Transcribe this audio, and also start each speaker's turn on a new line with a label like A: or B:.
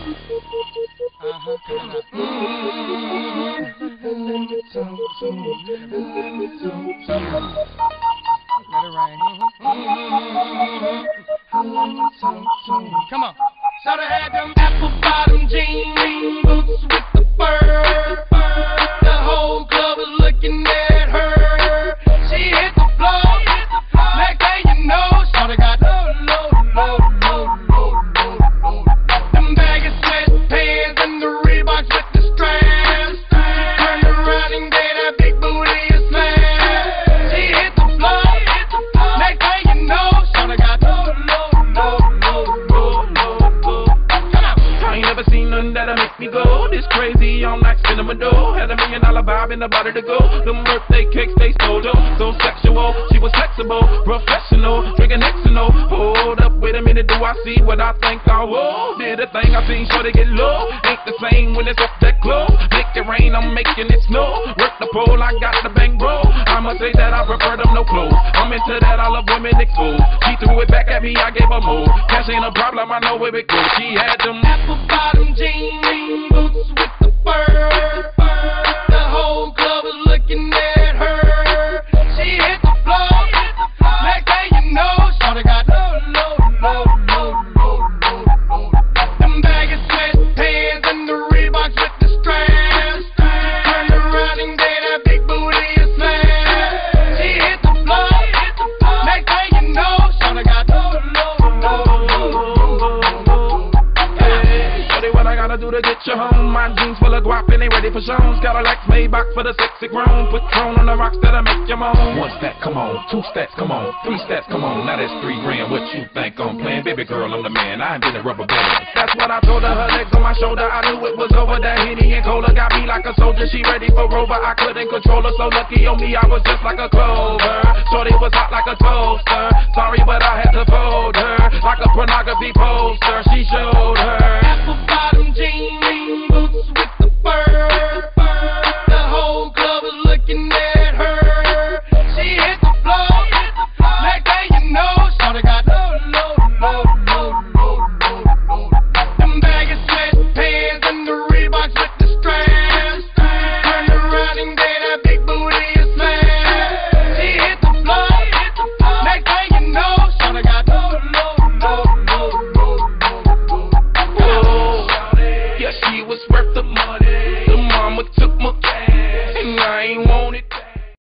A: Uh-huh. Come on.
B: Shoulda had them apple bottom jean boots with the fur. The whole club was looking at her. She hit the floor. Next thing you know, Shoulda got low, low, low,
C: me go this crazy. I'm like cinnamon dough. Had a million dollar vibe in the body to go. Them birthday cakes they stole though. So sexual, she was flexible, professional, drinking Xanol. Hold up, wait a minute, do I see what I think I will? Did a thing I seen sure to get low. Ain't the same when it's off that clothes. Make it rain, I'm making it snow. Work the pole, I got the bang bro. I'ma say that I prefer them no clothes. I'm into that, I love women exposed. She threw it back at me, I gave her more. Cash ain't a problem, I know where it goes. She had them gotta do to get you home? My jeans full of guap and they ready for shows. Got a Lex Maybach for the sexy grown. Put throne on the rocks that'll make you moan. One stack, come on. Two stacks, come on. Three stacks, come on. Now that's three grand. What you think I'm playing? Baby girl, I'm the man. I ain't been a rubber band. That's what I told her. Her legs on my shoulder. I knew it was over. That Henny and Cola got me like a soldier. She ready for Rover. I couldn't control her. So lucky on me, I was just like a clover. Shorty was hot like a toaster. Sorry, but I had to fold her like a pornography poster. She showed It was worth the money. The mama took